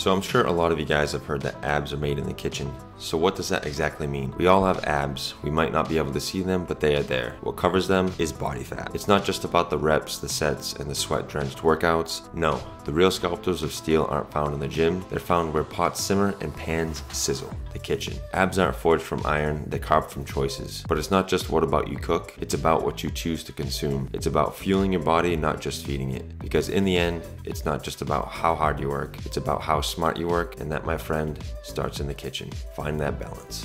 So I'm sure a lot of you guys have heard that abs are made in the kitchen. So what does that exactly mean? We all have abs. We might not be able to see them, but they are there. What covers them is body fat. It's not just about the reps, the sets, and the sweat drenched workouts. No, the real sculptors of steel aren't found in the gym. They're found where pots simmer and pans sizzle. The kitchen. Abs aren't forged from iron, they're carved from choices. But it's not just what about you cook, it's about what you choose to consume. It's about fueling your body, not just feeding it. Because in the end, it's not just about how hard you work, it's about how smart you work, and that, my friend, starts in the kitchen. Find that balance.